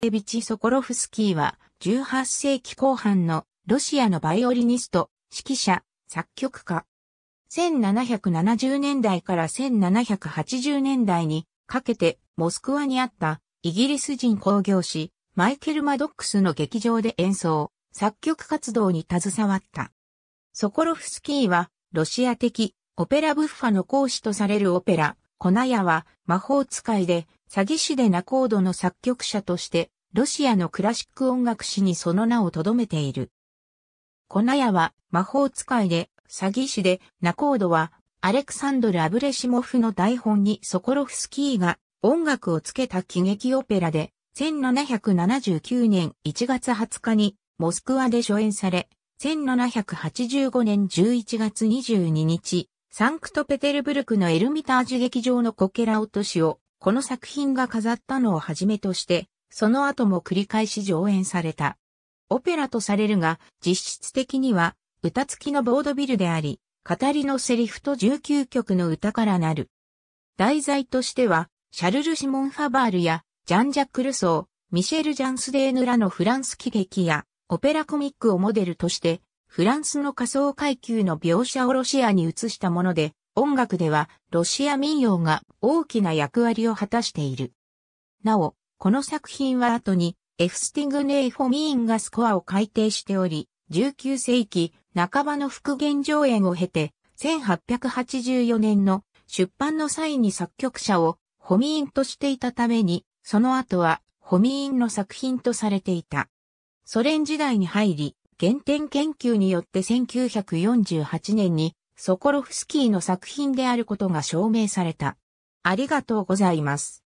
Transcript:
エビチ・ソコロフスキーは18世紀後半のロシアのバイオリニスト、指揮者、作曲家。1770年代から1780年代にかけてモスクワにあったイギリス人工業士マイケル・マドックスの劇場で演奏、作曲活動に携わった。ソコロフスキーはロシア的オペラブッファの講師とされるオペラ、コナヤは魔法使いで詐欺師でナコードの作曲者としてロシアのクラシック音楽史にその名を留めている。コナヤは魔法使いで詐欺師でナコードはアレクサンドル・アブレシモフの台本にソコロフスキーが音楽をつけた喜劇オペラで1779年1月20日にモスクワで初演され、1785年11月22日、サンクトペテルブルクのエルミタージュ劇場のコケラ落としをこの作品が飾ったのをはじめとして、その後も繰り返し上演された。オペラとされるが、実質的には歌付きのボードビルであり、語りのセリフと19曲の歌からなる。題材としては、シャルル・シモン・ファバールや、ジャン・ジャック・ルソー、ミシェル・ジャンスデーヌらのフランス喜劇や、オペラコミックをモデルとして、フランスの仮想階級の描写をロシアに移したもので、音楽ではロシア民謡が大きな役割を果たしている。なお、この作品は後にエフスティングネイフォミーンがスコアを改定しており、19世紀半ばの復元上演を経て、1884年の出版の際に作曲者をホミーンとしていたために、その後はホミーンの作品とされていた。ソ連時代に入り、原点研究によって1948年にソコロフスキーの作品であることが証明された。ありがとうございます。